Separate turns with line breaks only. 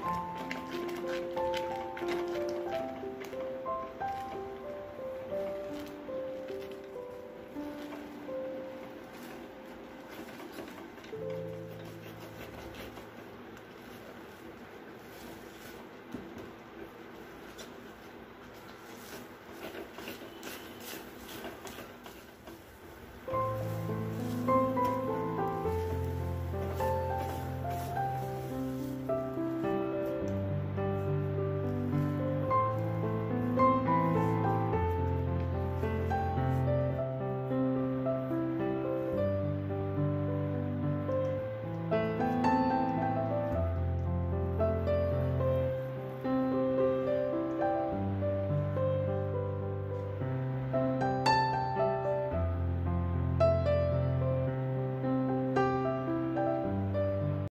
フフフ。